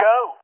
go.